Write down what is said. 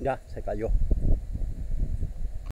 Ya, se cayó.